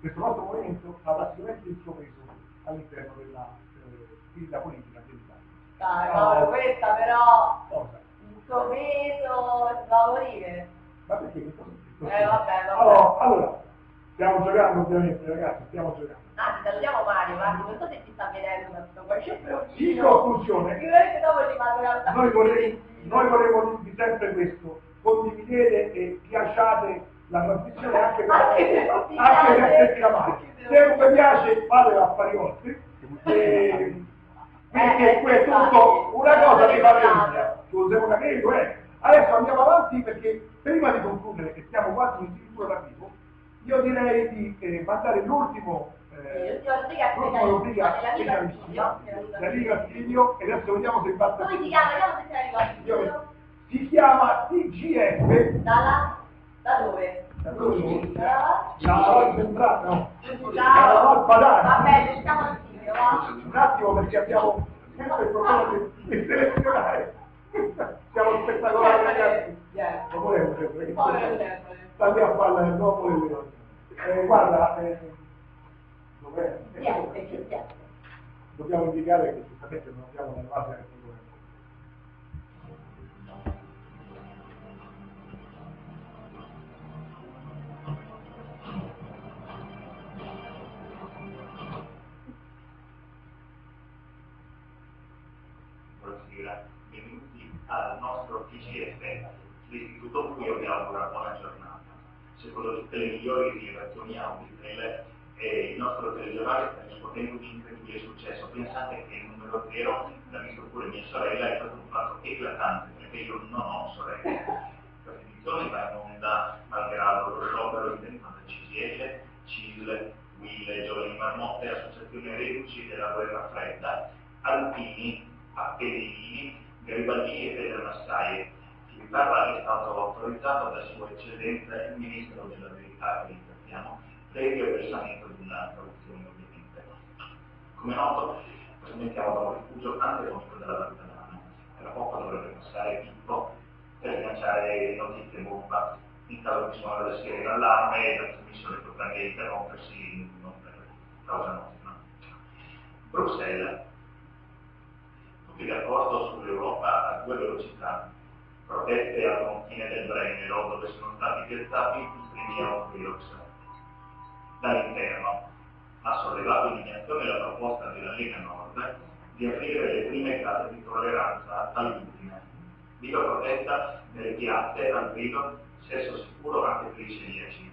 questo nostro movimento avrà sicuramente il suo peso all'interno della eh, vita politica dell'Italia. Dai, no, questa però, Cosa? il suo peso morire. Ma perché che cosa Eh, vabbè, vabbè. Allora, allora, stiamo giocando ovviamente ragazzi, stiamo giocando. Anzi, salutiamo Mario, Mario, non so se ti sta vedendo da tutto qualche In profilo. conclusione, Sicuramente dopo ci fanno una noi vorremmo, noi vorremmo dirvi sempre questo, condividete e piacciate la trasmissione anche per, Anche anche per reclamare. Se non vi piace fate affari vostri, e- perché Eh, questo è tutto una cosa famiglia. Tu sei una greco, eh. Adesso andiamo avanti perché prima di concludere, che stiamo quasi in addirittura d'arrivo, io direi di eh, mandare l'ultimo eh, specialissima, specialissima, della Liga la Liga Studio, e adesso vediamo se batte Come si chiama? Vediamo se c'è arrivato. Si chiama TGF Dalla? Da dove? da dove? Da? la Val Sembrata, no, Ciao. la Val Padana. Vabbè, cerchiamo il sito, va? Un attimo perché abbiamo sempre il problema di, di selezionare. Siamo spettacolari ragazzi. Yeah. Lo volevo dire, perché Povero Stefano. sta lì a fare il dopo delle cose. Eh, guarda, eh, dov'è? Niente, che dobbiamo indicare che giustamente non abbiamo la base del problema. Buonasera, benvenuti al nostro TCF, l'istituto cui auguro una buona giornata. Secondo tutte le migliori rilevazioni Auditel, eh, il nostro telegiornale sta riscuotendo un incredibile successo. Pensate che il numero zero, l'ha visto pure mia sorella, è stato un fatto eclatante, perché io non ho sorelle. Questa edizione va in onda malgrado lo sciopero intentato da CGL, CIL, WIL, Giovani Marmotte, Associazione Reduci della Guerra Fredda, Alpini, Appellini, Garibaldini e Federmassaie. Chi vi parla è stato autorizzato da Sua Eccellenza il Ministro della Verità che ringraziamo, previo versamento di una traduzione ovviamente. Come noto, presentiamo da un rifugio anteconico della valuta d'anno. Tra poco dovrebbe passare Pippo per lanciare notizie bomba in caso di suono della sirena d'allarme e la trasmissione potrebbe interrompersi non per causa nostra. Bruxelles. Tutti d'accordo sull'Europa a due velocità, protette al confine del Brennero dove sono stati piazzati i primi autovelox. Dall'interno ha sollevato indignazione la proposta della Lega Nord di aprire le prime case di tolleranza all'ultime. Viva protesta nelle piazze al grido sesso sicuro anche per i celiaci.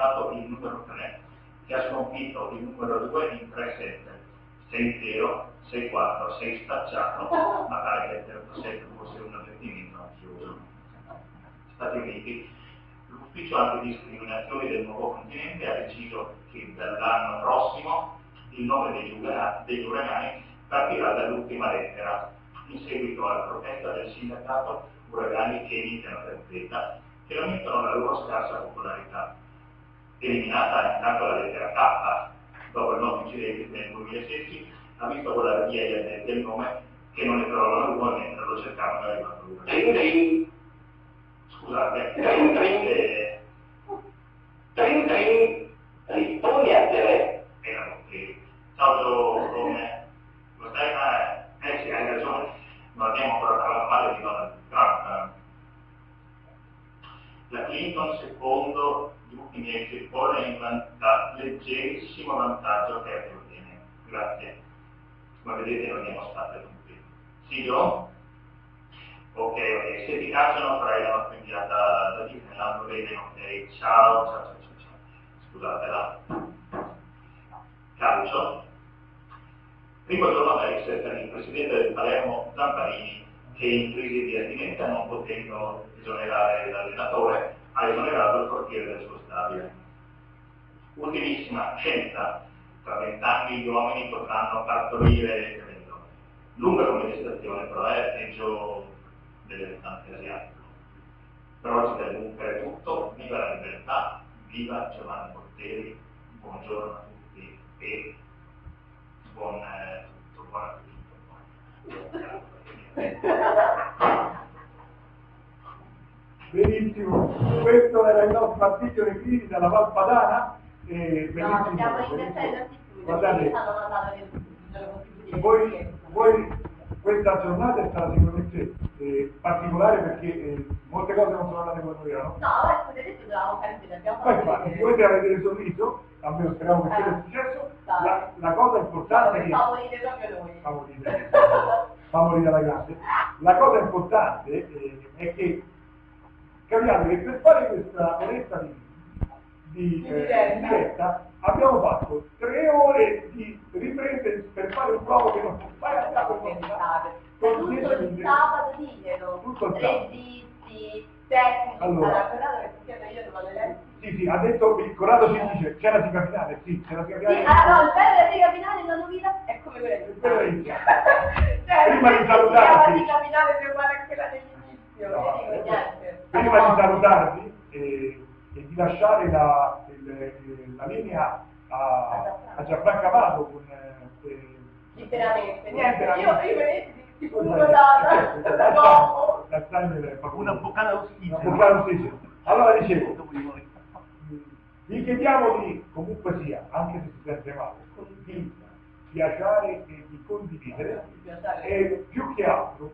Diventato il numero 3, che ha sconfitto il numero 2 in 3-7. 6-0, 6-4, 6 stacciato, ma pare che il terzo set fosse un avvertimento ansioso. Stati Uniti. L'ufficio antidiscriminazioni del nuovo continente ha deciso che dall'anno prossimo il nome degli, ura- degli uragani partirà dall'ultima lettera, in seguito alla protesta del sindacato Uragani iniziano per Z, che lamentano la loro scarsa popolarità. Eliminata intanto la lettera K, dopo il noto incidente nel 2016, ha visto quella via gli addetti al nome che non ne trovavano uno mentre lo cercavano è arrivato uno. Scusate, Dring, dring. eh, dring dring, rispondi a te. era così. Ciao Gio, come? Lo sai? Ah, eh sì, hai ragione, non abbiamo ancora parlato male di Donald Trump. La Clinton, secondo exit poll, è in vanta- leggerissimo vantaggio che ottiene. Grazie. Come vedete non andiamo state tutti. Sì, Gio? Ok, ok, se ti piacciono farai la nostra inviata da Disneyland, bene, ok, ciao, ciao, ciao, ciao, ciao. Scusatela. Calcio. Primo giorno all'ex per il presidente del Palermo Zamparini, che in crisi di astinenza non potendo esonerare l'allenatore, ha esonerato il portiere del suo stadio. Ultimissima scelta, tra vent'anni gli uomini potranno partorire credo. Lunga come gestazione, però è peggio delle stanze asiatiche. Per oggi per tutto, viva la libertà, viva Giovanni Porteri, buongiorno a tutti e buon eh, tutto, buon appetito. *laughs* Benissimo, questo era il nostro articolo in crisi dalla Valpadana. E No, da sicuro, Guardate, voi, voi questa giornata è stata sicuramente eh, particolare perché eh, molte cose non sono andate come volevano. No, ma scusa, adesso dovevamo perdere, abbiamo Ma fatto infatti, vedere. voi avete sorriso, almeno speriamo che sia Eh. successo. La, la cosa importante è che Facciamo morire proprio noi. fa morire, fa morire alla grande. La cosa importante eh, è che capiamo che per fare questa oretta di, di, eh, diretta. di diretta abbiamo fatto tre ore di riprese per fare un provo che non può fare a capo con Tutto il sabato diglielo. Tutto il. Registi, tecnici, Allora. Corrado succede io non l'ho letto. Sì, sì, ha detto il Corrado ci dice c'è la siga finale, sì, c'è la siga Sì, finale. ah, no, il bello della riga finale della novità è come quella di Prima di salutarti. La riga finale più uguale a quella dell'inizio, Prima di salutarvi eh, e di lasciare la, il- la linea a, a Gianfranco con eh, eh, Liberamente, niente, io, io veramente certo, da dopo. Una boccata una boccata d'ossigeno. Allora dicevo, voi. vi chiediamo di, comunque sia, anche se si sente male, di piacere e di condividere. E più che altro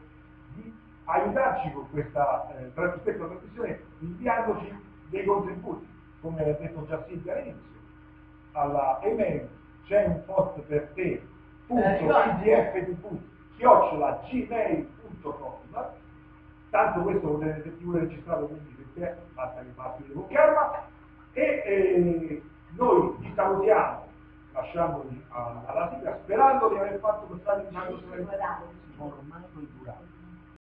aiutarci con questa, eh, questa trasmissione inviandoci dei contributi, come ha detto già Silvia all'inizio, alla email c'è un post per te punto Eh, chiocciola gmail.com tanto questo lo tenete pure registrato quindi per te basta che passi con calma e eh, noi vi salutiamo lasciandovi alla sigla sperando di aver fatto questa? Ormai coi durati.